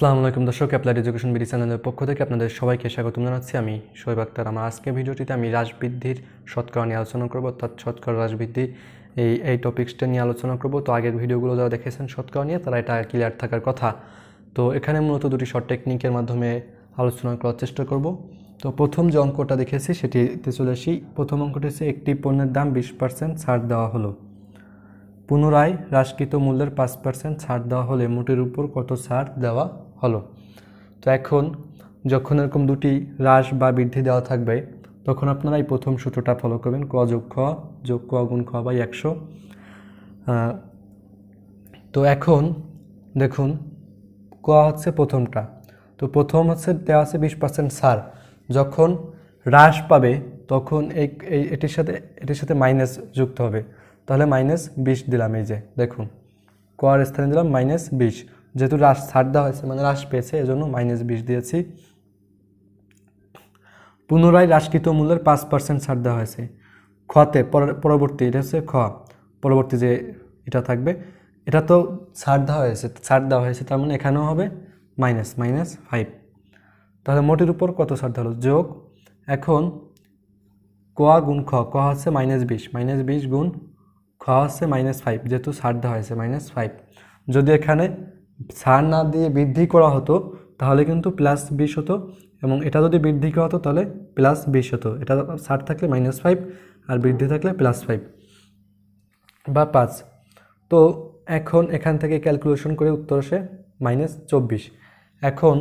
আসসালামু আলাইকুম দর্শক, অ্যাপ্লাইড এডুকেশন বিডি চ্যানেলের পক্ষ থেকে আপনাদের সবাইকে স্বাগত জানাচ্ছি। আমি শোয়েব আক্তার। আমার আজকের ভিডিওটিতে আমি রাজবৃদ্ধির শতকরা নিয়ে আলোচনা করব, অর্থাৎ শতকরা হ্রাস বৃদ্ধি এই এই টপিক্সটা নিয়ে আলোচনা করব। তো আগের ভিডিওগুলো যারা দেখেছেন শতকরা নিয়ে, তারা এটা ক্লিয়ার থাকার কথা। তো এখানে মূলত দুটি শর্ট টেকনিকের মাধ্যমে আলোচনা করার চেষ্টা করব। তো প্রথম যে অঙ্কটা দেখেছি, সেটিতে চলে আসি। প্রথম অঙ্কটি হচ্ছে, একটি পণ্যের দাম বিশ পার্সেন্ট ছাড় দেওয়া হলো। পুনরায় হ্রাসকৃত মূল্যের পাঁচ পার্সেন্ট ছাড় দেওয়া হলে মোটের উপর কত ছাড় দেওয়া হলো। তো এখন যখন এরকম দুটি হ্রাস বা বৃদ্ধি দেওয়া থাকবে, তখন আপনারা এই প্রথম সূত্রটা ফলো করবেন, ক যোগ খ, যোগ ক গুণ খ বাই একশো। তো এখন দেখুন, ক হচ্ছে প্রথমটা। তো প্রথম হচ্ছে দেওয়া আছে বিশ পার্সেন্ট সার। যখন হ্রাস পাবে, তখন এই এটির সাথে এটির সাথে মাইনাস যুক্ত হবে। তাহলে মাইনাস বিশ দিলাম এই যে, দেখুন। ক আর স্থানে দিলাম মাইনাস বিশ। যেহেতু হ্রাস, ছাড় দেওয়া হয়েছে মানে হ্রাস পেয়েছে, এজন্য মাইনাস বিশ দিয়েছি। পুনরায় হ্রাসকৃত মূল্যের পাঁচ পার্সেন্ট ছাড় দেওয়া হয়েছে। খতে পরবর্তী, এটা হচ্ছে খ। পরবর্তী যে এটা থাকবে, এটা তো ছাড় দেওয়া হয়েছে, ছাড় দেওয়া হয়েছে, তার মানে এখানেও হবে মাইনাস মাইনাস ফাইভ তাহলে মোটের উপর কত ছাড় দেওয়া হলো? যোগ, এখন ক গুণ খ, ক হচ্ছে মাইনাস বিশ মাইনাস বিশ গুণ খ হচ্ছে মাইনাস ফাইভ যেহেতু ছাড় দেওয়া হয়েছে মাইনাস ফাইভ যদি এখানে ছাড় না দিয়ে বৃদ্ধি করা হতো, তাহলে কিন্তু প্লাস বিশ হতো এবং এটা যদি বৃদ্ধি করা হতো তাহলে প্লাস বিশ হতো। এটা ছাড় থাকলে মাইনাস ফাইভ আর বৃদ্ধি থাকলে প্লাস ফাইভ বা পাঁচ। তো এখন এখান থেকে ক্যালকুলেশন করে উত্তর আসে মাইনাস চব্বিশ। এখন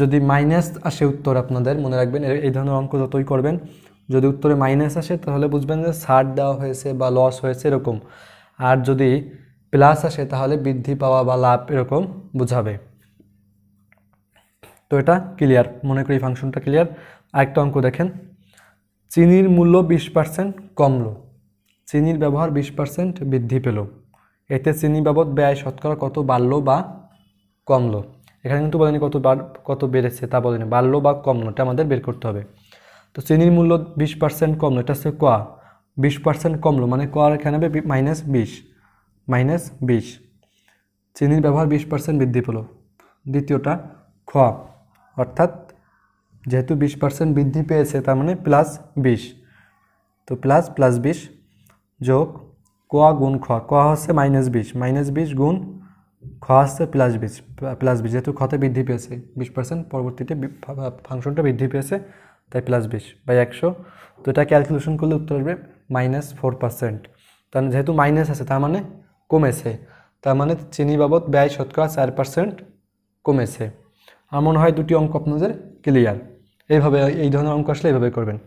যদি মাইনাস আসে উত্তর আপনাদের, মনে রাখবেন এই ধরনের অঙ্ক যতই করবেন, যদি উত্তরে মাইনাস আসে তাহলে বুঝবেন যে ছাড় দেওয়া হয়েছে বা লস হয়েছে এরকম। আর যদি প্লাস আসে তাহলে বৃদ্ধি পাওয়া বা লাভ এরকম। বোঝাবে। তো এটা ক্লিয়ার মনে করি ফাংশনটা ক্লিয়ার আরেকটা অঙ্ক দেখেন। চিনির মূল্য বিশ পার্সেন্ট কমলো। চিনির ব্যবহার বিশ পার্সেন্ট বৃদ্ধি পেল। এতে চিনি বাবদ ব্যয় শতকরা কত বাড়লো বা কমলো? এখানে কিন্তু বলেনি কত কত বেড়েছে, তা বলেনি। বাড়লো বা কমলো, এটা আমাদের বের করতে হবে। তো চিনির মূল্য বিশ পার্সেন্ট কমলো, এটা হচ্ছে ক। বিশ পার্সেন্ট কমলো মানে ক আর এখানে হবে মাইনাস বিশ। মাইনাস বিশ। চিনির ব্যবহার বিশ পার্সেন্ট বৃদ্ধি পেল। দ্বিতীয়টা, খ, অর্থাৎ যেহেতু বিশ পার্সেন্ট বৃদ্ধি পেয়েছে, তার মানে প্লাস বিশ। তো প্লাস প্লাস বিশ যোগ ক গুণ খ। ক হচ্ছে মাইনাস বিশ। মাইনাস বিশ গুণ খ হচ্ছে প্লাস বিশ। প্লাস বিশ, যেহেতু খতে বৃদ্ধি পেয়েছে, বিশ পার্সেন্ট পরবর্তীতে ফাংশনটা বৃদ্ধি পেয়েছে, তাই প্লাস বিশ বাই একশো। তো এটা ক্যালকুলেশন করলে উত্তর আসবে মাইনাস ফোর পার্সেন্ট তার যেহেতু মাইনাস আছে, তার মানে কমেছে। তার মানে চিনি বাবদ ব্যয় শতকরা চার পার্সেন্ট কমেছে। আমার মনে হয় দুটি অঙ্ক আপনাদের ক্লিয়ার এইভাবে এই ধরনের অঙ্ক আসলে এইভাবে করবেন।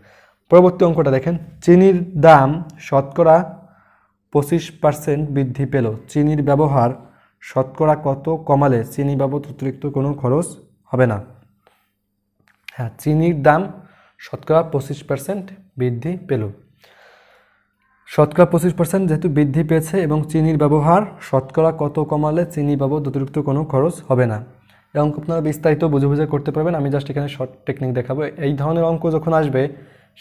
পরবর্তী অঙ্কটা দেখেন, চিনির দাম শতকরা পঁচিশ পার্সেন্ট বৃদ্ধি পেল। চিনির ব্যবহার শতকরা কত কমালে চিনি বাবদ অতিরিক্ত কোনো খরচ হবে না। হ্যাঁ চিনির দাম শতকরা পঁচিশ পার্সেন্ট বৃদ্ধি পেল। শতকরা পঁচিশ পার্সেন্ট যেহেতু বৃদ্ধি পেয়েছে এবং চিনির ব্যবহার শতকরা কত কমালে চিনি বাবদ অতিরিক্ত কোনো খরচ হবে না। এই অঙ্ক আপনারা বিস্তারিত বুঝে বুঝে করতে পারবেন। আমি জাস্ট এখানে শর্ট টেকনিক দেখাবো। এই ধরনের অঙ্ক যখন আসবে,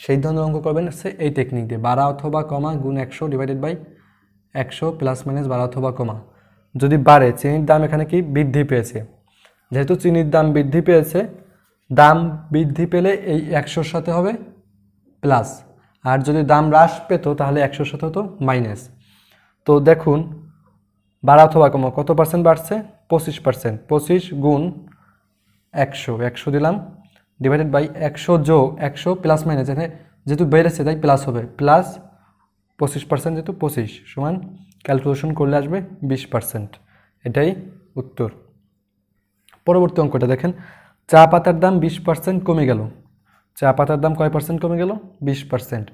সেই ধরনের অঙ্ক করবেন হচ্ছে এই টেকনিক দিয়ে। বারা অথবা কমা গুণ একশো ডিভাইডেড বাই একশো প্লাস মাইনাস বাড়া অথবা কমা। যদি বাড়ে, চিনির দাম এখানে কি? বৃদ্ধি পেয়েছে। যেহেতু চিনির দাম বৃদ্ধি পেয়েছে, দাম বৃদ্ধি পেলে এই একশোর সাথে হবে প্লাস আর যদি দাম হ্রাস পেত তাহলে একশোর সাথে হতো মাইনাস তো দেখুন, বাড়া অথবা কমা, কত পার্সেন্ট বাড়ছে? পঁচিশ পার্সেন্ট পঁচিশ গুণ একশো। একশো দিলাম ডিভাইডেড বাই একশো যোগ একশো প্লাস মাইনাস এখানে যেহেতু বেড়েছে তাই প্লাস হবে। প্লাস পঁচিশ পার্সেন্ট যেহেতু পঁচিশ, সমান ক্যালকুলেশন করলে আসবে বিশ পার্সেন্ট এটাই উত্তর। পরবর্তী অঙ্কটা দেখেন, চা পাতার দাম বিশ পার্সেন্ট কমে গেল। চা পাতার দাম কয় পার্সেন্ট কমে গেল? বিশ পার্সেন্ট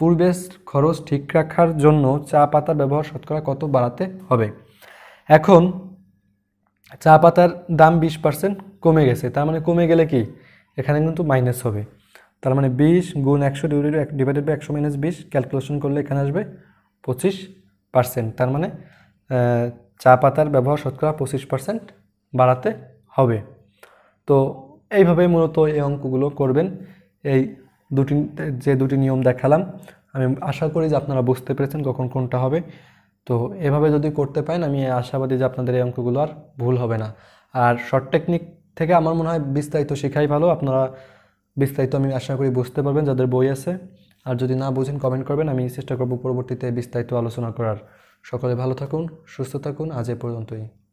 পূর্বের খরচ ঠিক রাখার জন্য চা পাতার ব্যবহার শতকরা কত বাড়াতে হবে? এখন চা পাতার দাম বিশ পার্সেন্ট কমে গেছে। তার মানে কমে গেলে কি? এখানে কিন্তু মাইনাস হবে। তার মানে বিশ গুণ একশো ডিভাইডেড বাই একশো মাইনাস বিশ ক্যালকুলেশন করলে এখানে আসবে পঁচিশ পার্সেন্ট তার মানে চা পাতার ব্যবহার শতকরা পঁচিশ পার্সেন্ট বাড়াতে হবে। তো এইভাবে মূলত এই অঙ্কগুলো করবেন। এই দুটি, যে দুটি নিয়ম দেখালাম, আমি আশা করি যে আপনারা বুঝতে পেরেছেন কখন কোনটা হবে। তো এভাবে যদি করতে পারেন, আমি আশাবাদী যে আপনাদের এই অঙ্কগুলো আর ভুল হবে না। আর শর্ট টেকনিক থেকে আমার মনে হয় বিস্তারিত শেখাই ভালো। আপনারা বিস্তারিত আমি আশা করি বুঝতে পারবেন যাদের বই আছে। আর যদি না বুঝেন কমেন্ট করবেন। আমি চেষ্টা করব পরবর্তীতে বিস্তারিত আলোচনা করার। সকলে ভালো থাকুন, সুস্থ থাকুন। আজ এ পর্যন্তই।